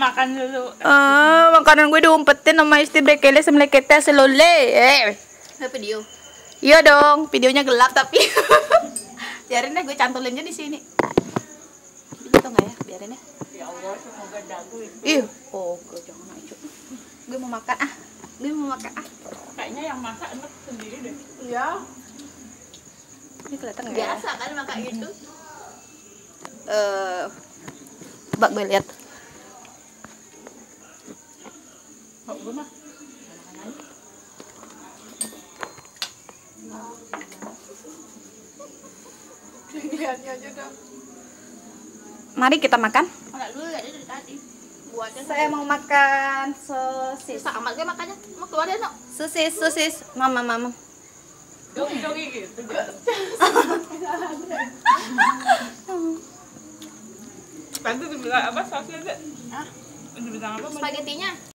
makan dulu. Ah, makanan gue diumpetin sama istri brekele sama leketnya selole. Eh. video Iya dong, videonya gelap tapi. biarin deh gue cantulinnya di sini. Bisa tuh nggak ya? Biarin ya. Ya Allah, semoga dagu itu. Ih, oh, gue jangan aja. Gue mau makan ah. Gue mau makan ah. Kayaknya yang masak enak sendiri deh. Iya. Ini kelihatan nggak ya? biasa kan makan gitu Eh, coba gue lihat. Kok gue mah? Mari kita makan. makan dulu ya dari tadi buatnya Saya mau makan sosis. susah amat gue makannya mau keluar ya no Sosis, sosis. Mama, mama. Jogi-jogi gitu. Tadi dibilang apa sausnya, Dek? Hah? Dibilang apa? spagettinya